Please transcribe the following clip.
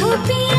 हो पी